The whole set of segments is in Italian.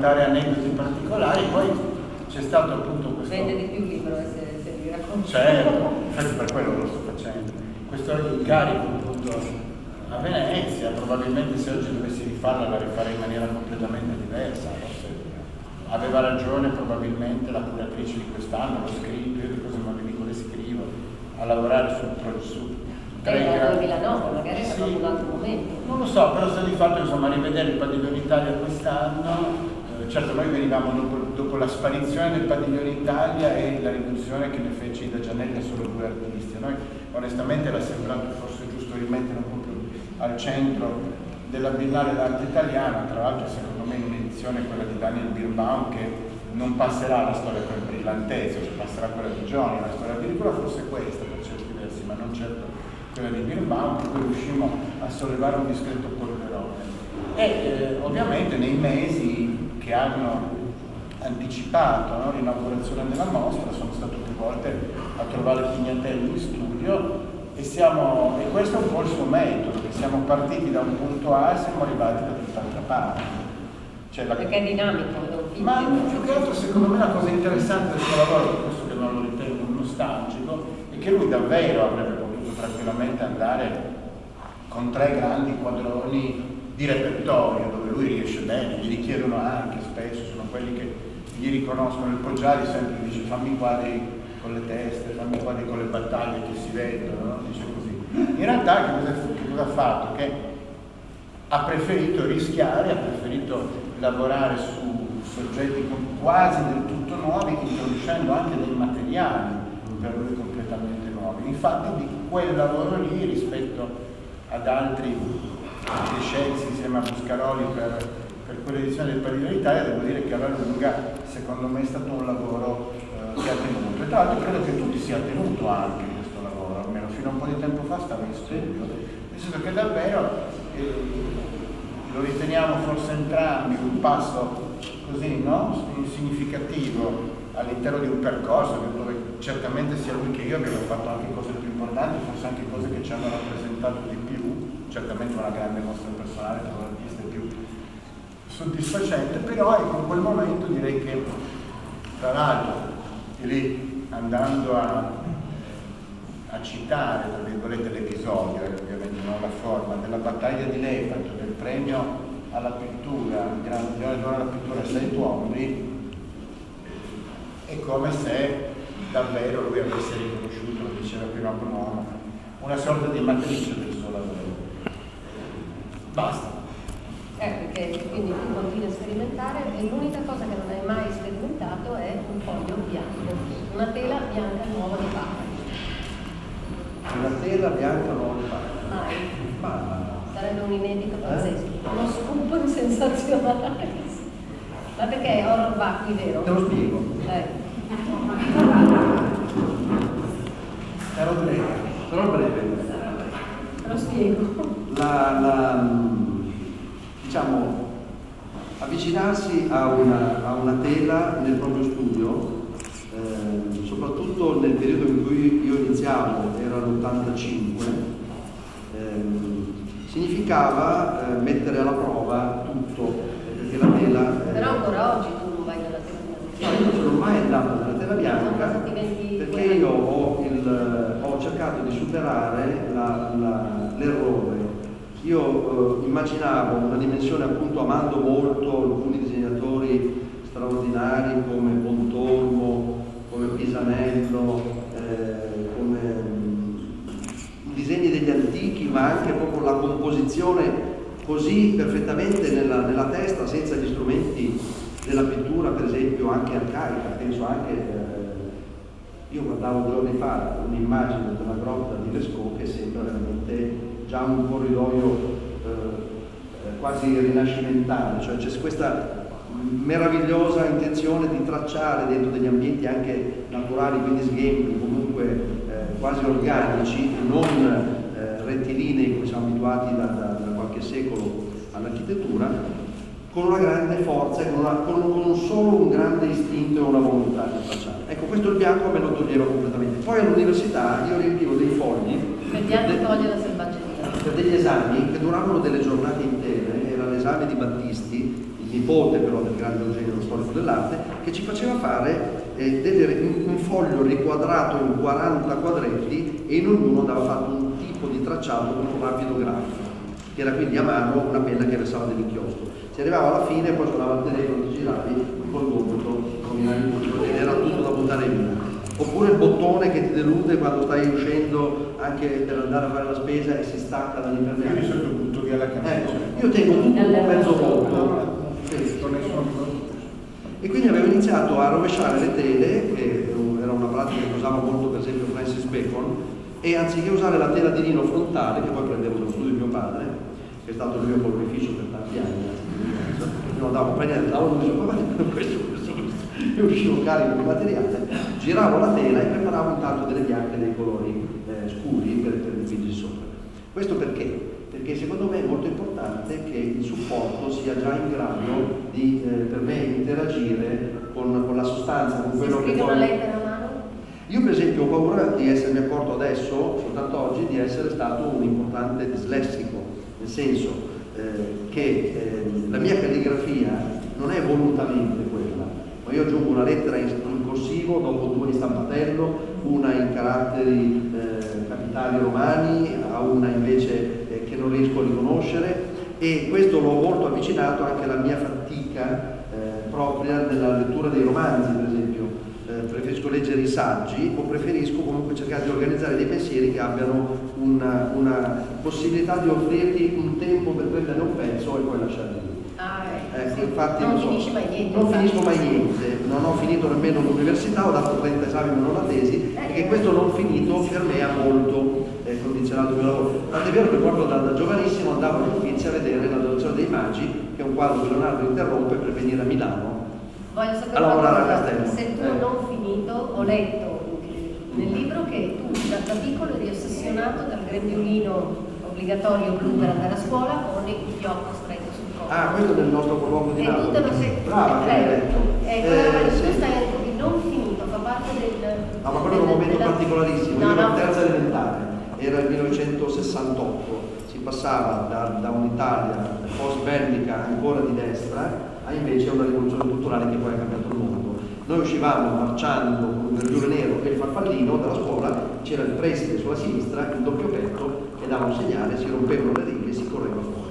raccontare aneddoti particolari, poi c'è stato appunto questo... Vende di più il libro eh, se, se vi racconto. Certo, infatti per quello lo sto facendo. Questo incarico appunto a Venezia, probabilmente se oggi dovessi rifarla la rifarei in maniera completamente diversa, forse aveva ragione probabilmente la curatrice di quest'anno, l'ho scritto, io di cose non le scrivo, a lavorare sul, su era nel 2009, magari sì. un altro momento. Non lo so, però sta di fatto insomma rivedere il padiglione Italia quest'anno. Certo noi venivamo dopo, dopo, la sparizione del padiglione Italia e la riduzione che ne fece Ida Gianelli a solo due artisti. Noi onestamente era sembrato forse giusto rimettere proprio al centro della Biennale d'arte italiana, tra l'altro secondo me un'edizione quella di Daniel Birbaum che non passerà la storia quel brillantesimo, cioè passerà quella di Johnny, la storia addirittura forse questa per certi versi, ma non certo quella di Birbaum, per cui riuscimmo a sollevare un discreto polverone. E eh, ovviamente nei mesi che hanno anticipato no, l'inaugurazione della mostra sono stato più volte a trovare Pignatelli in studio e, siamo, e questo è un po' il suo metodo, che siamo partiti da un punto A e siamo arrivati da tutt'altra parte. Cioè la... Perché è dinamico, Ma più che altro secondo me la cosa interessante del suo lavoro, per questo che non lo ritengo nostalgico, è che lui davvero avrebbe tranquillamente andare con tre grandi quadroni di repertorio dove lui riesce bene, gli richiedono anche spesso, sono quelli che gli riconoscono il Poggiari sempre dice fammi quadri con le teste, fammi quadri con le battaglie che si vedono, no? dice così. In realtà che cosa, che cosa ha fatto? Che ha preferito rischiare, ha preferito lavorare su soggetti quasi del tutto nuovi, introducendo anche dei materiali per lui completamente nuovi. Infatti di quel lavoro lì rispetto ad altri che insieme a Buscaroli per, per quell'edizione del Padiglione d'Italia, devo dire che alla lunga secondo me è stato un lavoro eh, che ha tenuto. E tra l'altro credo che tutti sia tenuto anche questo lavoro, almeno fino a un po' di tempo fa stavo in studio, nel senso che davvero eh, lo riteniamo forse entrambi un passo così no? significativo all'interno di un percorso dove certamente sia lui che io abbiamo fatto anche cose più importanti, forse anche cose che ci hanno rappresentato di più, certamente una grande mostra personale per un artista più soddisfacente, però ecco in quel momento direi che tra l'altro lì andando a, a citare tra virgolette l'episodio, ovviamente non la forma, della battaglia di Lepanto, del premio alla pittura, il grande d'oro alla pittura sei uomini, è come se davvero lui avesse riconosciuto, lo diceva prima Bruno, una sorta di matrice del suo lavoro. Basta. Eh, perché quindi tu continui a sperimentare e l'unica cosa che non hai mai sperimentato è un foglio bianco, una tela bianca nuova di Una tela bianca nuova di Mai. Ma... Sarebbe un inedito pazzesco, eh? uno scoop sensazionale. Ma perché è horror vacui, vero? Te lo spiego. Eh. Sarò breve, sarò breve. Te lo spiego. La, la, diciamo, avvicinarsi a una, a una, tela nel proprio studio, eh, soprattutto nel periodo in cui io iniziavo, era l'85, eh, significava eh, mettere alla prova tutto perché la tela... Però ancora oggi tu non vai dalla tela bianca. No, io non sono mai andato dalla tela bianca perché io ho, il, ho, cercato di superare l'errore. Io eh, immaginavo una dimensione appunto amando molto alcuni disegnatori straordinari come Pontormo, come Pisanello, eh, come mm, i disegni degli antichi, ma anche proprio la composizione così perfettamente nella, nella, testa, senza gli strumenti della pittura, per esempio, anche arcaica. Penso anche, eh, io guardavo giorni fa un'immagine della grotta di Lescaut che sembra veramente già un corridoio eh, quasi rinascimentale, cioè c'è questa meravigliosa intenzione di tracciare dentro degli ambienti anche naturali, quindi sghembi, comunque eh, quasi organici, non eh, rettilinei come siamo abituati da, da, da qualche secolo all'architettura, con una grande forza, con, una, con, con, solo un grande istinto e una volontà di tracciare. Ecco, questo il bianco me lo toglieva completamente. Poi all'università io riempivo dei fogli de, toglie la per degli esami che duravano delle giornate intere, era l'esame di Battisti, il nipote però del grande Eugenio storico dell'arte, che ci faceva fare eh, delle, un, un, foglio riquadrato in 40 quadretti e in ognuno andava fatto un tipo di tracciato con un rapido grafico, che era quindi a mano una penna che versava dell'inchiostro. Si arrivava alla fine, poi suonava il telefono, ti giravi col gomito, era tutto da buttare via. Oppure il bottone che ti delude quando stai uscendo anche per andare a fare la spesa e si stacca dall'impermeabile. Io di solito butto via la camicia. Ecco, io tengo tutto un mezzo volto. E quindi avevo iniziato a rovesciare le tele, che era una pratica che usava molto per esempio Francis Bacon, e anziché usare la tela di lino frontale, che poi prendevo dallo studio di mio padre, che è stato il mio colorificio per tanti anni, non andavo per niente, andavo e dicevo, questo, questo, questo, io uscivo carico di materiale, giravo la tela e preparavo intanto delle bianche dei colori eh, scuri per, per dipingere sopra. Questo perché? Perché secondo me è molto importante che il supporto sia già in grado di, eh, per me, interagire con, con, la sostanza, con quello che poi... lettera a mano? Io per esempio ho paura di essermi accorto adesso, soltanto oggi, di essere stato un importante dislessico, nel senso eh, che eh, la mia calligrafia non è volutamente quella, ma io aggiungo una lettera in corsivo, dopo due in stampatello, una in caratteri eh, capitali romani, a una invece eh, che non riesco a riconoscere e questo l'ho molto avvicinato anche alla mia fatica eh, propria nella lettura dei romanzi, per esempio. Eh, preferisco leggere i saggi o preferisco comunque cercare di organizzare dei pensieri che abbiano una, una possibilità di offrirti un tempo per prendere un pezzo e poi lasciarli Ah, ecco, sì. infatti, non, non so, mai niente. Non finisco mai niente, non ho finito nemmeno l'università, ho dato 30 esami ma non la tesi, eh, perché questo non finito per me ha molto eh, condizionato il mio lavoro. Tant'è vero che proprio da, da giovanissimo andavo in Uffizi a vedere la donazione dei Magi, che è un quadro che Leonardo interrompe per venire a Milano Voglio sapere a lavorare a Castello. Se tu eh. non finito, ho letto nel libro che tu da, da piccolo eri ossessionato dal grembiulino obbligatorio blu per andare a scuola con il fiocco stretto Ah, questo è il nostro colloquio di Napoli. Lo. Brava, che hai detto. Eh, eh, sì. stai ancora non finito, fa parte del... No, ma quello è un momento della... particolarissimo. No, Io ero in terza elementare, era il 1968, si passava da, da un'Italia post-bellica ancora di destra a invece una rivoluzione culturale che poi ha cambiato il mondo. Noi uscivamo marciando con un verdure nero e il farfallino dalla scuola, c'era il preside sulla sinistra, il doppio petto che dava un segnale, si rompevano le righe e si correva fuori.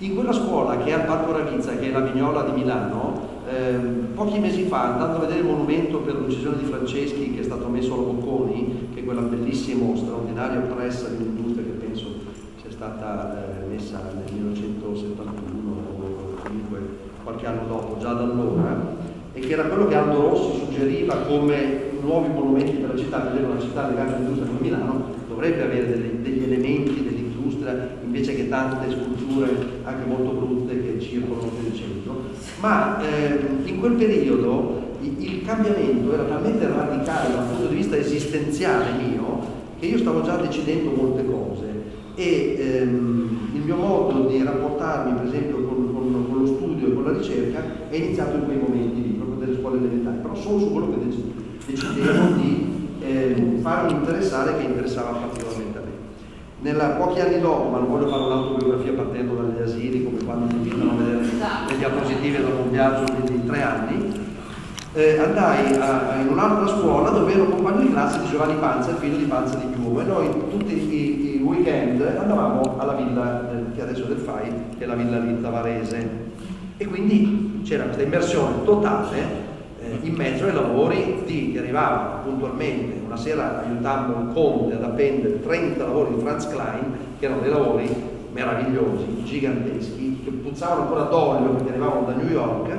In quella scuola che è al Parco Ravizza, che è la Vignola di Milano, eh, pochi mesi fa, andando a vedere il monumento per l'uccisione di Franceschi che è stato messo alla Bocconi, che è quella bellissima, straordinaria pressa di un'industria che penso sia stata eh, messa nel 1971 o comunque qualche anno dopo, già da allora, e che era quello che Aldo Rossi suggeriva come nuovi monumenti per la città, vedere una città legata all'industria come Milano, dovrebbe avere degli, degli elementi dell'industria invece che tante sculture anche molto brutte che circolano il centro, ma eh, in quel periodo il, cambiamento era talmente radicale dal punto di vista esistenziale mio che io stavo già decidendo molte cose. E ehm, il mio modo di rapportarmi per esempio con, con, con, lo studio e con la ricerca è iniziato in quei momenti lì, proprio delle scuole elementari, però solo su quello che decidevo di eh, farmi interessare che interessava particolarmente nella, pochi anni dopo, ma non voglio fare un'autobiografia partendo dagli asili, come quando ti invitano a vedere le diapositive dopo un viaggio di tre anni, eh, andai a, in un'altra scuola dove ero compagno di classe di Giovanni Panza, il figlio di Panza di Piumo, e noi tutti i, i weekend andavamo alla villa del, che adesso del FAI, che è la villa di Tavarese. E quindi c'era questa immersione totale eh, in mezzo ai lavori di, che arrivava puntualmente, una sera aiutammo il conte ad appendere 30 lavori di Franz Klein, che erano dei lavori meravigliosi, giganteschi, che puzzavano ancora d'olio perché arrivavano da New York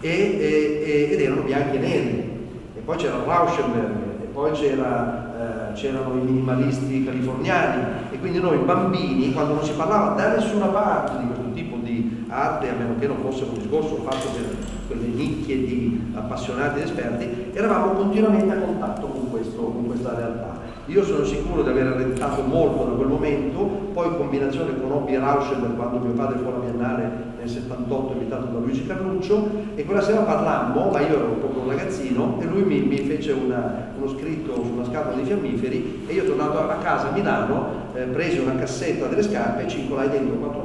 e, e, ed erano bianchi e neri. E poi c'era Rauschenberg, e poi c'era, eh, c'erano i minimalisti californiani, e quindi noi bambini, quando non si parlava da nessuna parte di questo tipo di arte, a meno che non fosse un discorso fatto per quelle nicchie di appassionati ed esperti, eravamo continuamente a contatto con, questo, con questa realtà. Io sono sicuro di aver rentato molto da quel momento, poi in combinazione con Hobby Rauschenberg quando mio padre fu alla Biennale nel 78 invitato da Luigi Carluccio e quella sera parlammo, ma io ero proprio un ragazzino e lui mi, mi fece una, uno scritto su una scatola di fiammiferi e io tornato a casa a Milano eh, presi una cassetta delle scarpe e ci incolai dentro quattro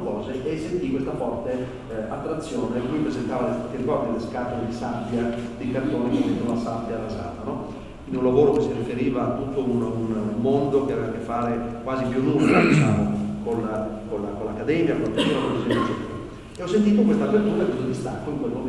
questa forte eh, attrazione, lui presentava, ti ricordi, le scatole di sabbia, di cartone con dentro la sabbia rasata, no? in un lavoro che si riferiva a tutto un, un mondo che aveva a che fare quasi più nulla diciamo, con, la, con, la, con l'accademia, con la cultura, con l'esempio. E ho sentito questa apertura e questo distacco in quel momento.